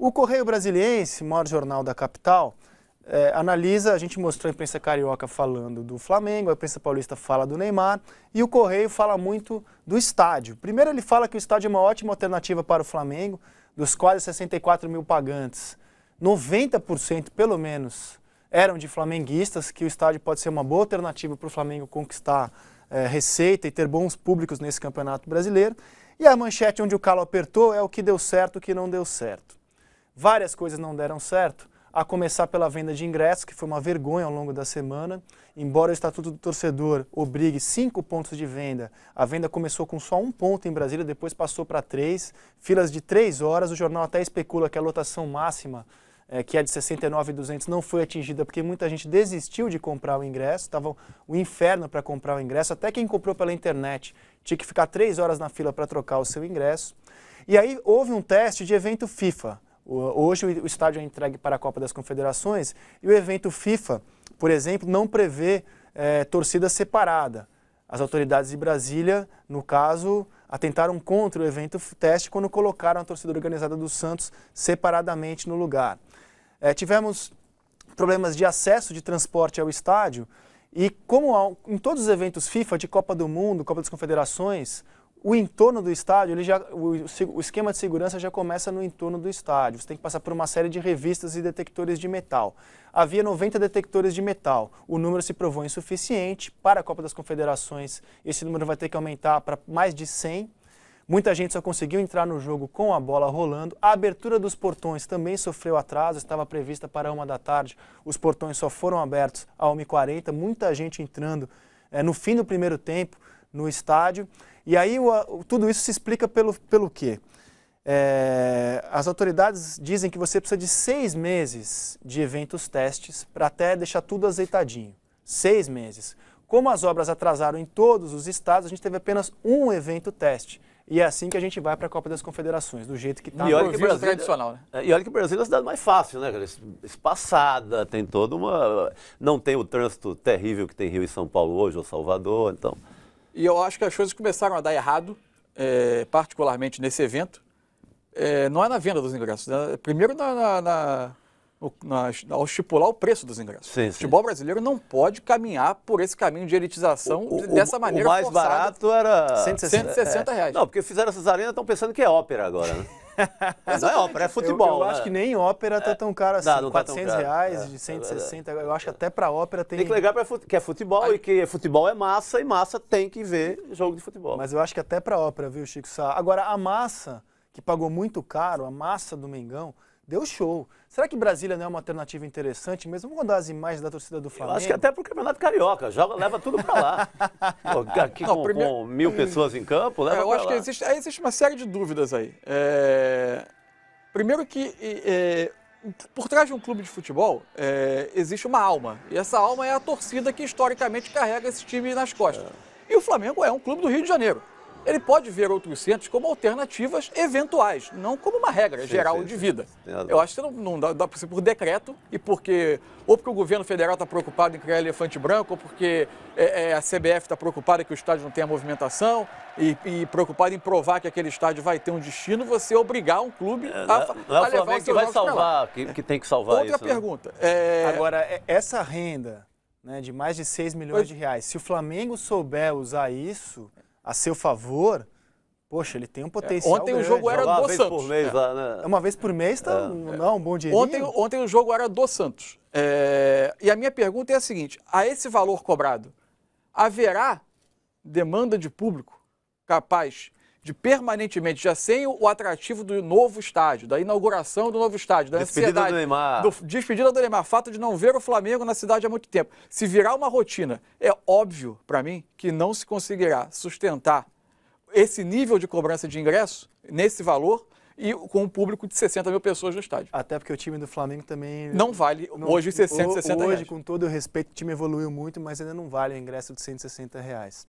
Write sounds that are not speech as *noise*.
O Correio Brasiliense, maior jornal da capital, é, analisa, a gente mostrou a imprensa carioca falando do Flamengo, a imprensa paulista fala do Neymar e o Correio fala muito do estádio. Primeiro ele fala que o estádio é uma ótima alternativa para o Flamengo, dos quase 64 mil pagantes, 90% pelo menos eram de flamenguistas, que o estádio pode ser uma boa alternativa para o Flamengo conquistar é, receita e ter bons públicos nesse campeonato brasileiro. E a manchete onde o calo apertou é o que deu certo, o que não deu certo. Várias coisas não deram certo, a começar pela venda de ingressos, que foi uma vergonha ao longo da semana. Embora o Estatuto do Torcedor obrigue cinco pontos de venda, a venda começou com só um ponto em Brasília, depois passou para três, filas de três horas. O jornal até especula que a lotação máxima, é, que é de 69,200, não foi atingida porque muita gente desistiu de comprar o ingresso, estava o inferno para comprar o ingresso. Até quem comprou pela internet tinha que ficar três horas na fila para trocar o seu ingresso. E aí houve um teste de evento FIFA. Hoje o estádio é entregue para a Copa das Confederações e o evento FIFA, por exemplo, não prevê é, torcida separada. As autoridades de Brasília, no caso, atentaram contra o evento teste quando colocaram a torcida organizada do Santos separadamente no lugar. É, tivemos problemas de acesso de transporte ao estádio e como em todos os eventos FIFA de Copa do Mundo, Copa das Confederações, o entorno do estádio, ele já, o, o, esquema de segurança já começa no entorno do estádio. Você tem que passar por uma série de revistas e detectores de metal. Havia 90 detectores de metal. O número se provou insuficiente. Para a Copa das Confederações, esse número vai ter que aumentar para mais de 100. Muita gente só conseguiu entrar no jogo com a bola rolando. A abertura dos portões também sofreu atraso, estava prevista para uma da tarde. Os portões só foram abertos a 1h40. Muita gente entrando é, no fim do primeiro tempo no estádio. E aí o, tudo isso se explica pelo, pelo quê? É, as autoridades dizem que você precisa de seis meses de eventos testes para até deixar tudo azeitadinho. Seis meses. Como as obras atrasaram em todos os estados, a gente teve apenas um evento teste. E é assim que a gente vai para a Copa das Confederações, do jeito que está. E olha que Brasil tradicional, né? É, e olha que o Brasil é a cidade mais fácil, né? Espaçada, tem toda uma. Não tem o trânsito terrível que tem Rio e São Paulo hoje, ou Salvador, então. E eu acho que as coisas começaram a dar errado, é, particularmente nesse evento. É, não é na venda dos ingressos, né? primeiro na, na, na, na, ao estipular o preço dos ingressos. Sim, o futebol brasileiro não pode caminhar por esse caminho de elitização o, o, dessa maneira. O mais forçada. barato era 160, 160 reais. Não, porque fizeram essas arenas, estão pensando que é ópera agora, né? *laughs* Mas não é ópera, é futebol. Eu, eu né? acho que nem ópera tá tão caro assim. Não, não 400 tá reais, é, de 160. É, eu acho que até para ópera tem. Tem que ligar para que é futebol Aí... e que futebol é massa e massa tem que ver jogo de futebol. Mas eu acho que até para ópera, viu, Chico Sá? Agora, a massa, que pagou muito caro, a massa do Mengão, deu show. Será que Brasília não é uma alternativa interessante mesmo? Vamos mandar as imagens da torcida do Flamengo? Eu acho que até para o Campeonato Carioca, joga, leva tudo para lá. *laughs* Pô, aqui não, com, primeiro... com, mil pessoas em campo, leva é, Eu acho lá. que existe, existe uma série de dúvidas aí. É... Primeiro que é, por trás de um clube de futebol é, existe uma alma. E essa alma é a torcida que historicamente carrega esse time nas costas. É. E o Flamengo é um clube do Rio de Janeiro ele pode ver outros centros como alternativas eventuais, não como uma regra sim, geral sim, de vida. Eu acho que não, não dá, dá para ser por decreto e porque ou porque o governo federal está preocupado em criar elefante branco, ou porque é, é, a CBF está preocupada que o estádio não tenha movimentação e, e preocupada em provar que aquele estádio vai ter um destino, você obrigar um clube é, a, não, é, não é o Flamengo que vai salvar, que, que, tem que salvar Outra isso. Outra né? pergunta. Né? Agora, essa renda né, de mais de 6 milhões pois... de reais, se o Flamengo souber usar isso a seu favor, poxa, ele tem um potencial. É, ontem grande. o jogo era do Santos. Por mês, é. Lá, né? É uma vez por mês, tá, é. não, um bom dia. Ontem, ontem o jogo era do Santos. É, e a minha pergunta é a seguinte: a esse valor cobrado, haverá demanda de público capaz de permanentemente, já sem o atrativo do novo estádio, da inauguração do novo estádio, da despedida do Neymar. Do, despedida do Neymar, fato de não ver o Flamengo na cidade há muito tempo. Se virar uma rotina, é óbvio para mim que não se conseguirá sustentar esse nível de cobrança de ingresso nesse valor e com um público de 60 mil pessoas no estádio. Até porque o time do Flamengo também... Não vale não, hoje 60, 60 Hoje, reais. com todo o respeito, o time evoluiu muito, mas ainda não vale o ingresso de 160 reais.